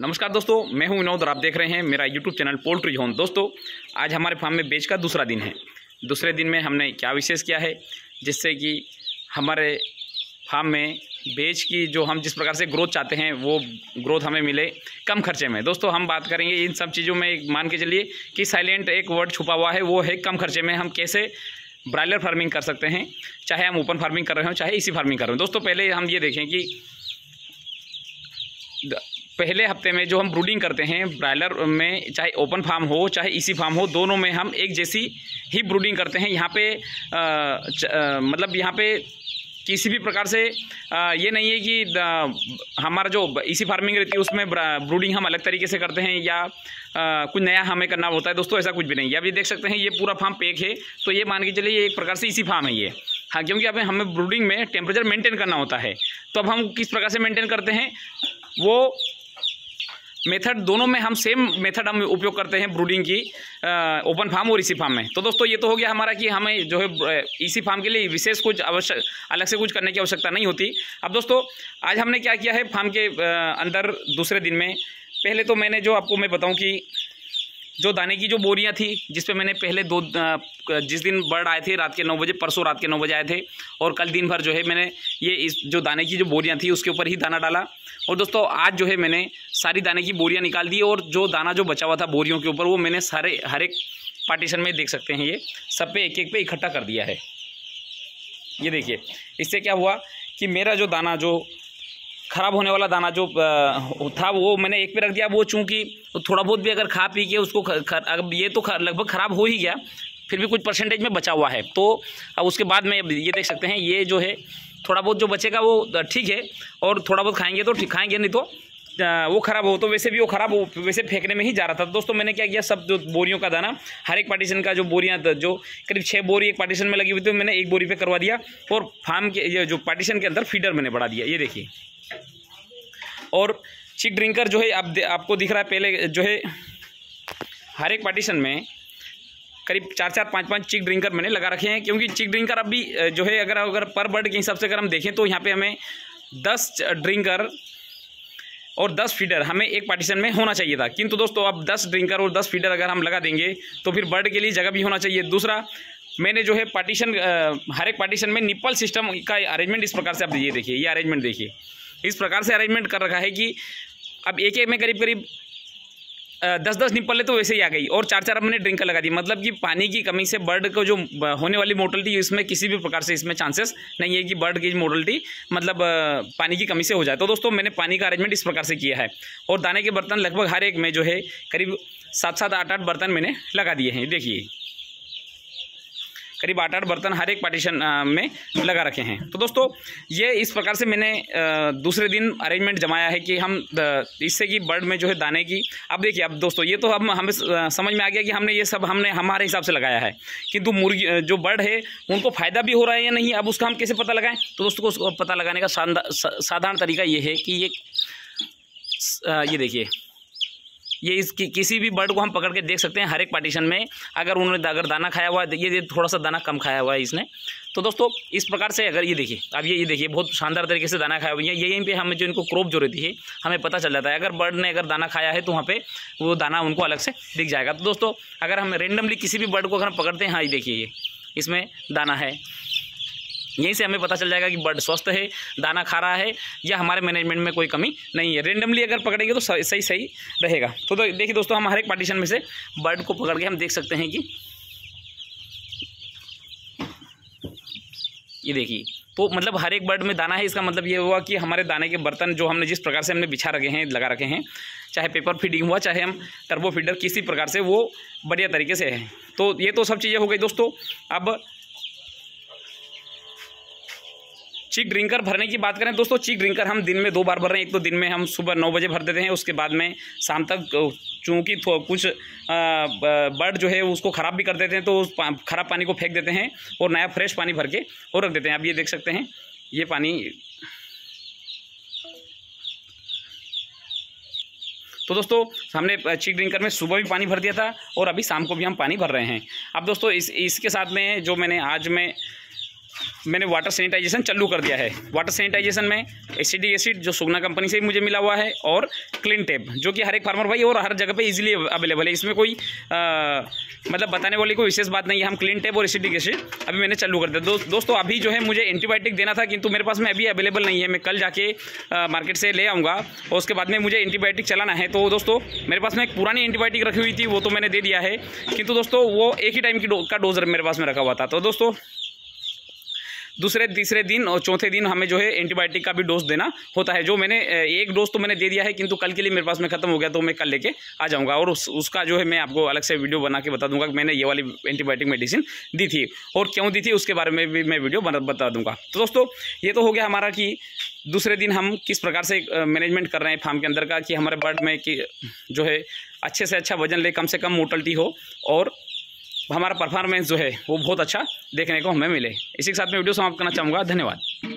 नमस्कार दोस्तों, मैं हूँ विनोद और आप देख रहे हैं मेरा यूट्यूब चैनल पोल्ट्री जोन। दोस्तों, आज हमारे फार्म में बेच का दूसरा दिन है। दूसरे दिन में हमने क्या विशेष किया है, जिससे कि हमारे फार्म में बेच की जो हम जिस प्रकार से ग्रोथ चाहते हैं, वो ग्रोथ हमें मिले कम खर्चे में। दोस्तों, हम बात करेंगे इन सब चीज़ों में मान के चलिए कि साइलेंट एक वर्ड छुपा हुआ है, वो है कम खर्चे में हम कैसे ब्रायलर फ़ार्मिंग कर सकते हैं, चाहे हम ओपन फ़ार्मिंग कर रहे हो, चाहे इसी फ़ार्मिंग कर रहे हो। दोस्तों, पहले हम ये देखें कि पहले हफ़्ते में जो हम ब्रूडिंग करते हैं ब्रायलर में चाहे ओपन फार्म हो चाहे इसी फार्म हो दोनों में हम एक जैसी ही ब्रूडिंग करते हैं। यहाँ पे आ, मतलब यहाँ पे किसी भी प्रकार से आ, ये नहीं है कि हमारा जो इसी फ़ार्मिंग रहती है उसमें ब्रूडिंग हम अलग तरीके से करते हैं या आ, कुछ नया हमें करना होता है। दोस्तों ऐसा कुछ भी नहीं। है अभी देख सकते हैं ये पूरा फार्म पैक है तो ये मान के चलिए एक प्रकार से इसी फार्म है ये। हाँ क्योंकि अब हमें ब्रूडिंग में टेम्परेचर मेंटेन करना होता है। तो अब हम किस प्रकार से मेंटेन करते हैं वो मेथड दोनों में हम सेम मेथड हम उपयोग करते हैं ब्रूडिंग की ओपन फार्म और इसी फार्म में। तो दोस्तों, ये तो हो गया हमारा कि हमें जो है इसी फार्म के लिए विशेष कुछ आवश्यक अलग से कुछ करने की आवश्यकता नहीं होती। अब दोस्तों, आज हमने क्या किया है फार्म के अंदर दूसरे दिन में, पहले तो मैंने जो आपको मैं बताऊँ कि जो दाने की जो बोरियाँ थी जिस पे मैंने पहले दो जिस दिन बर्ड आए थे, रात के नौ बजे, परसों रात के नौ बजे आए थे, और कल दिन भर जो है मैंने ये इस, जो दाने की जो बोरियाँ थी, उसके ऊपर ही दाना डाला। और दोस्तों, आज जो है मैंने सारी दाने की बोरियाँ निकाल दी, और जो दाना जो बचा हुआ था बोरियों के ऊपर, वो मैंने सारे, हर एक पार्टीशन में देख सकते हैं ये, सब पे एक एक पे इकट्ठा कर दिया है। ये देखिए, इससे क्या हुआ कि मेरा जो दाना, जो ख़राब होने वाला दाना जो था, वो मैंने एक पे रख दिया, वो चूँकि थोड़ा बहुत भी अगर खा पी के उसको अब ये तो लगभग ख़राब हो ही गया, फिर भी कुछ परसेंटेज में बचा हुआ है। तो अब उसके बाद में ये देख सकते हैं, ये जो है, थोड़ा बहुत जो बचेगा वो ठीक है, और थोड़ा बहुत खाएँगे तो ठीक, खाएँगे नहीं तो वो ख़राब हो तो वैसे भी वो ख़राब हो, वैसे फेंकने में ही जा रहा था। तो दोस्तों, मैंने क्या किया, सब जो बोरियों का दाना, हर एक पार्टीशन का जो बोरियाँ जो करीब छः बोरी एक पार्टीशन में लगी हुई थी, मैंने एक बोरी पे करवा दिया, और फार्म के जो पार्टीशन के अंदर फीडर मैंने बढ़ा दिया, ये देखिए। और चिक ड्रिंकर जो है, आप आपको दिख रहा है पहले जो है, हर एक पार्टीशन में करीब चार चार, पाँच पाँच चिक ड्रिंकर मैंने लगा रखे हैं, क्योंकि चिक ड्रिंकर अभी जो है, अगर अगर पर बर्ड के हिसाब से अगर हम देखें तो यहाँ पे हमें दस ड्रिंकर और दस फीडर हमें एक पार्टीशन में होना चाहिए था। किंतु दोस्तों, अब दस ड्रिंकर और दस फीडर अगर हम लगा देंगे तो फिर बर्ड के लिए जगह भी होना चाहिए। दूसरा, मैंने जो है पार्टीशन हर एक पार्टीशन में निप्पल सिस्टम का अरेंजमेंट इस प्रकार से आप ये देखिए, ये अरेंजमेंट देखिए। इस प्रकार से अरेंजमेंट कर रखा है कि अब एक एक में करीब करीब दस दस निपल तो वैसे ही आ गई और चार चार हमने ड्रिंकर लगा दी। मतलब कि पानी की कमी से बर्ड को जो होने वाली मोटलिटी इसमें किसी भी प्रकार से इसमें चांसेस नहीं है कि बर्ड की मोटलिटी मतलब पानी की कमी से हो जाए। तो दोस्तों, मैंने पानी का अरेंजमेंट इस प्रकार से किया है और दाने के बर्तन लगभग हर एक में जो है, करीब सात सात आठ आठ बर्तन मैंने लगा दिए हैं। देखिए। करीब आठ आठ बर्तन हर एक पार्टीशन में लगा रखे हैं। तो दोस्तों, ये इस प्रकार से मैंने दूसरे दिन अरेंजमेंट जमाया है कि हम इससे कि बर्ड में जो है दाने की, अब देखिए, अब दोस्तों, ये तो हम हमें समझ में आ गया कि हमने ये सब हमने हमारे हिसाब से लगाया है किंतु मुर्गी जो बर्ड है, उनको फ़ायदा भी हो रहा है या नहीं अब उसका हम कैसे पता लगाएँ? तो दोस्तों को पता लगाने का साधारण तरीका ये है कि ये ये देखिए ये इस कि, किसी भी बर्ड को हम पकड़ के देख सकते हैं हर एक पार्टीशन में। अगर उन्होंने अगर दाना खाया हुआ है ये थोड़ा सा दाना कम खाया हुआ है इसने। तो दोस्तों इस प्रकार से अगर ये देखिए अब ये ये देखिए बहुत शानदार तरीके से दाना खाया हुआ है। यहीं पे हमें जो इनको क्रॉप जो रहती है हमें पता चल जाता है। अगर बर्ड ने अगर दाना खाया है तो वहाँ पे वो दाना उनको अलग से दिख जाएगा। तो दोस्तों अगर हम रेंडमली किसी भी बर्ड को अगर हम पकड़ते हैं हाँ ये देखिए ये इसमें दाना है। यहीं से हमें पता चल जाएगा कि बर्ड स्वस्थ है दाना खा रहा है या हमारे मैनेजमेंट में कोई कमी नहीं है। रेंडमली अगर पकड़ेंगे तो सही सही रहेगा। तो, तो देखिए दोस्तों हम हर एक पार्टीशन में से बर्ड को पकड़ के हम देख सकते हैं कि ये देखिए तो मतलब हर एक बर्ड में दाना है इसका मतलब ये हुआ कि हमारे दाने के बर्तन जो हमने जिस प्रकार से हमने बिछा रखे हैं लगा रखे हैं चाहे पेपर फीडिंग हुआ चाहे हम टर्बो फीडर किसी प्रकार से वो बढ़िया तरीके से है। तो ये तो सब चीज़ें हो गई दोस्तों। अब चीक ड्रिंकर भरने की बात करें, दोस्तों चीक ड्रिंकर हम दिन में दो बार भर रहे हैं। एक तो दिन में हम सुबह नौ बजे भर देते हैं, उसके बाद में शाम तक चूँकि कुछ बर्ड जो है, उसको ख़राब भी कर देते हैं तो उस ख़राब पानी को फेंक देते हैं और नया फ्रेश पानी भर के और रख देते हैं। अब ये देख सकते हैं, ये पानी तो दोस्तों, हमने चीक ड्रिंकर में सुबह भी पानी भर दिया था और अभी शाम को भी हम पानी भर रहे हैं। अब दोस्तों, इस, इसके साथ में जो मैंने आज में मैंने वाटर सैनिटाइजेशन चालू कर दिया है। वाटर सैनिटाइजेशन में एसिडिक एसिड जो सुगना कंपनी से ही मुझे मिला हुआ है और क्लीन टेप जो कि हर एक फार्मर भाई और हर जगह पे इजीली अवेलेबल है। इसमें कोई आ, मतलब बताने वाली कोई विशेष बात नहीं है। हम क्लीन टेप और एसिडिक एसिड अभी मैंने चालू कर दिया। दो, दोस्तों अभी जो है मुझे एंटीबायोटिक देना था किंतु मेरे पास में अभी अवेलेबल नहीं है। मैं कल जाके आ, मार्केट से ले आऊँगा और उसके बाद में मुझे एंटीबायोटिक चलाना है। तो दोस्तों मेरे पास में एक पुरानी एंटीबायोटिक रखी हुई थी वो तो मैंने दे दिया है। किंतु दोस्तों वो एक ही टाइम की का डोज मेरे पास में रखा हुआ था। तो दोस्तों दूसरे तीसरे दिन और चौथे दिन हमें जो है एंटीबायोटिक का भी डोज देना होता है। जो मैंने एक डोज तो मैंने दे दिया है किंतु कल के लिए मेरे पास में खत्म हो गया तो मैं कल लेके आ जाऊँगा। और उस, उसका जो है मैं आपको अलग से वीडियो बना के बता दूँगा कि मैंने ये वाली एंटीबायोटिक मेडिसिन दी थी और क्यों दी थी उसके बारे में भी मैं वीडियो बता दूँगा। तो दोस्तों ये तो हो गया हमारा कि दूसरे दिन हम किस प्रकार से मैनेजमेंट कर रहे हैं फार्म के अंदर का कि हमारे बर्ड में कि जो है अच्छे से अच्छा वज़न ले कम से कम मोटलिटी हो और हमारा परफॉर्मेंस जो है, वो बहुत अच्छा देखने को हमें मिले। इसी के साथ मैं वीडियो समाप्त करना चाहूँगा। धन्यवाद।